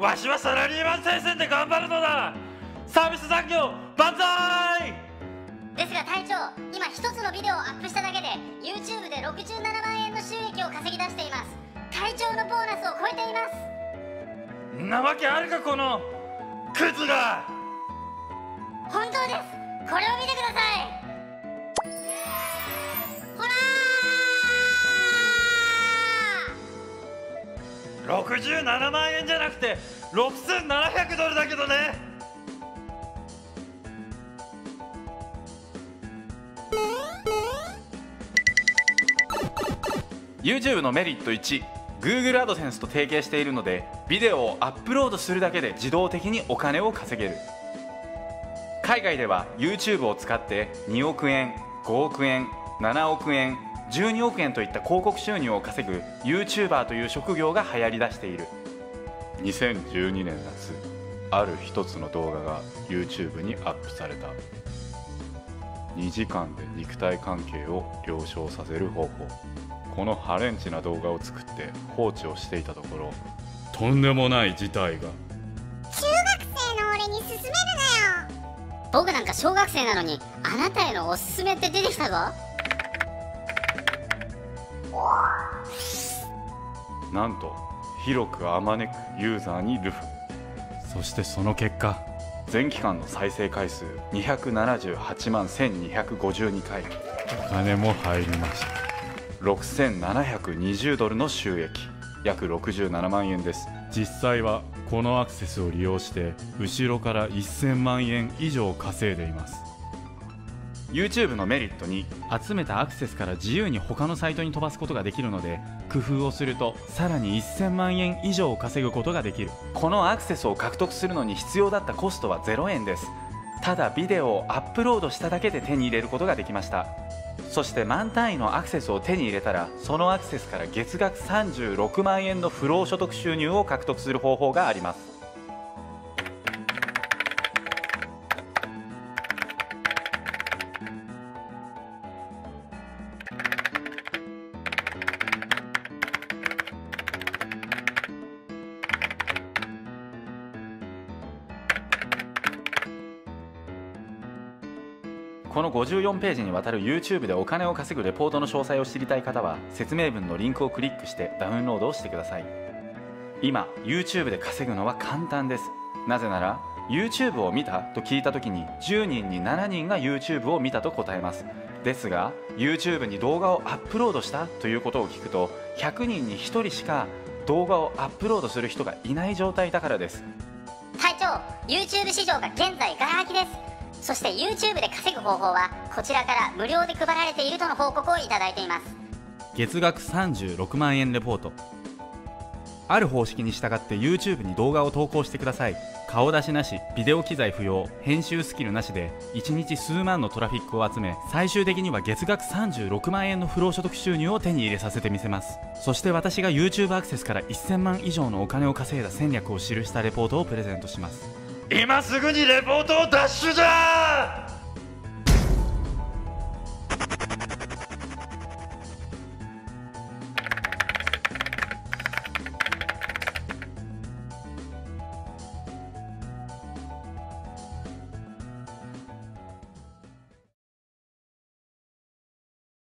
わしはサラリーマン戦線で頑張るのだ。サービス残業万歳。ですが隊長今一つのビデオをアップしただけで YouTube で67万円の収益を稼ぎ出しています。隊長のボーナスを超えています。んなわけあるかこのクズが。本当です。これを見てください67万円じゃなくて6700ドルだけどね。YouTube のメリット1 Google AdSense と提携しているのでビデオをアップロードするだけで自動的にお金を稼げる。海外では YouTube を使って2億円5億円7億円12億円といった広告収入を稼ぐ YouTuber という職業が流行りだしている。2012年夏ある一つの動画が YouTube にアップされた。2時間で肉体関係を了承させる方法。このハレンチな動画を作って放置をしていたところとんでもない事態が。中学生の俺に勧めるなよ。僕なんか小学生なのにあなたへのおすすめって出てきたぞなんと広くあまねくユーザーにルフ。そしてその結果全期間の再生回数278万1252回。お金も入りました。6720ドルの収益。約67万円です。実際はこのアクセスを利用して後ろから1000万円以上稼いでいます YouTube のメリットに集めたアクセスから自由に他のサイトに飛ばすことができるので工夫をするとさらに1000万円以上を稼ぐことができる。このアクセスを獲得するのに必要だったコストは0円です。ただビデオをアップロードしただけで手に入れることができました。そして満単位のアクセスを手に入れたらそのアクセスから月額36万円の不労所得収入を獲得する方法があります。この54ページにわたる YouTube でお金を稼ぐレポートの詳細を知りたい方は説明文のリンクをクリックしてダウンロードをしてください。今 YouTube で稼ぐのは簡単です。なぜなら YouTube を見たと聞いた時に10人に7人が YouTube を見たと答えます。ですが YouTube に動画をアップロードしたということを聞くと100人に1人しか動画をアップロードする人がいない状態だからです。隊長 YouTube 市場が現在ガラ空きです。そして YouTube で稼ぐ方法はこちらから無料で配られているとの報告をいただいています。月額36万円レポート。ある方式に従って YouTube に動画を投稿してください。顔出しなしビデオ機材不要編集スキルなしで1日数万のトラフィックを集め最終的には月額36万円の不労所得収入を手に入れさせてみせます。そして私が YouTube アクセスから1000万以上のお金を稼いだ戦略を記したレポートをプレゼントします。今すぐにレポートをダッシュじゃ